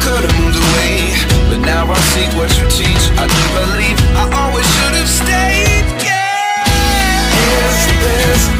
Could have moved away. But now I see what you teach. I do believe I always should have stayed. Yeah. Is this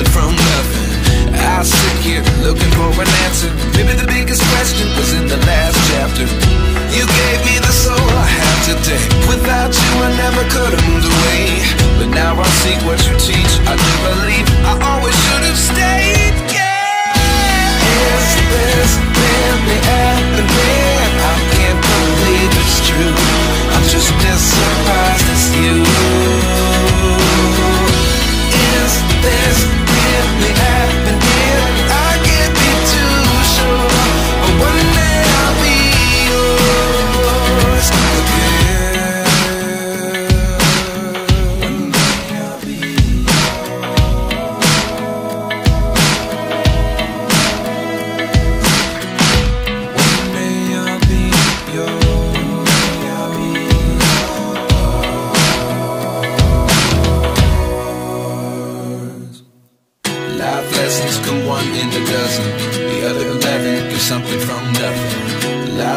something from nothing. I sick here looking for an answer. Maybe the biggest question was in the last chapter. You gave me the soul I have today. Without you, I never could have moved away. But now I seek what you teach. I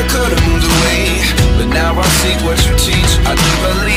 never could have moved away. But now I see what you teach. I do believe